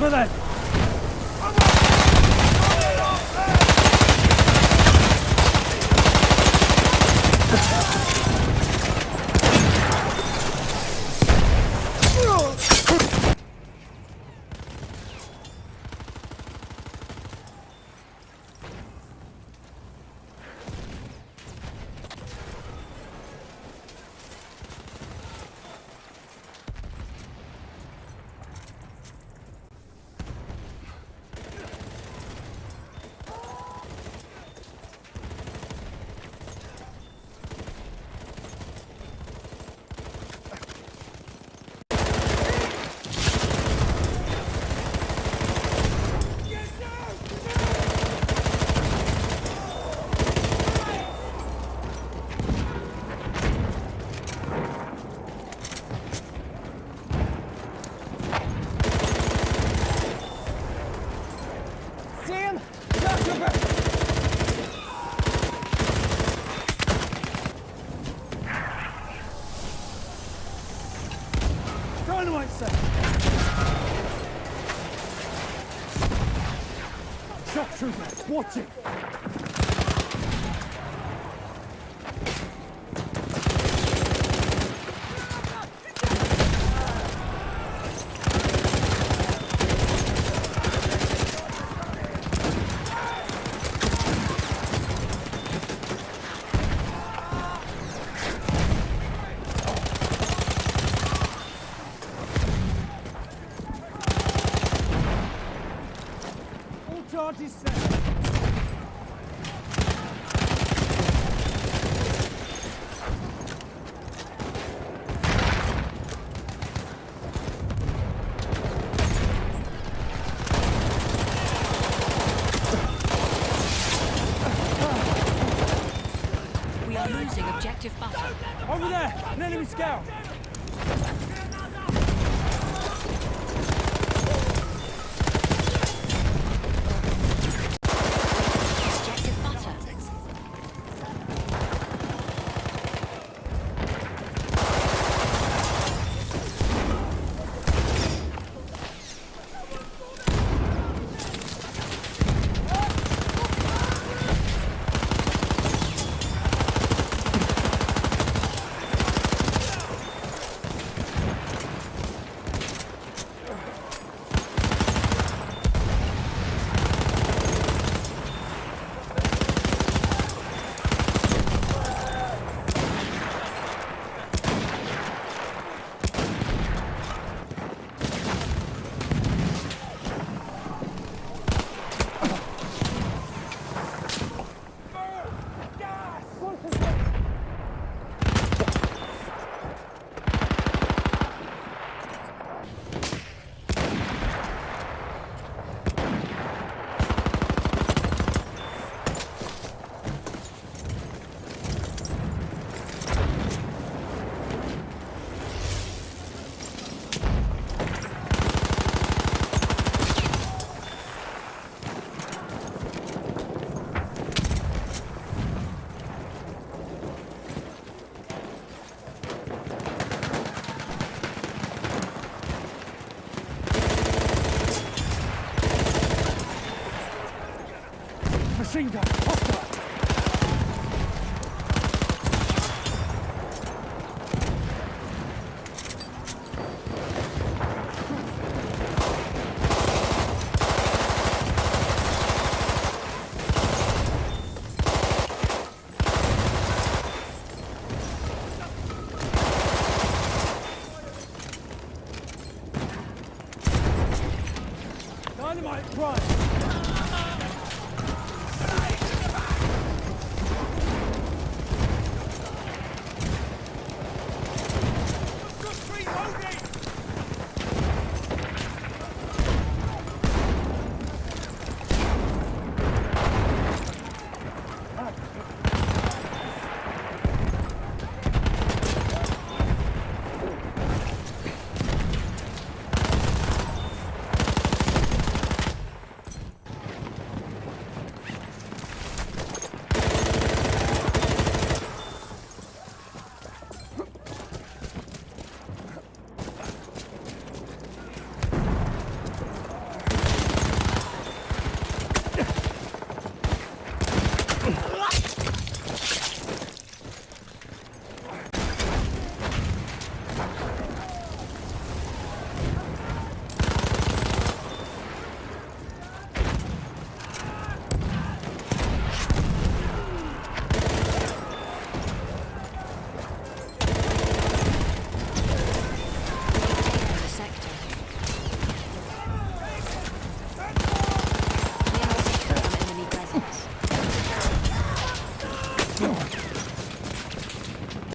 来な。sensor. Shock trooper, watch it. All charges set. We are losing objective butter. Over there! An enemy scout! machine gun! Hostile! Dynamite, run!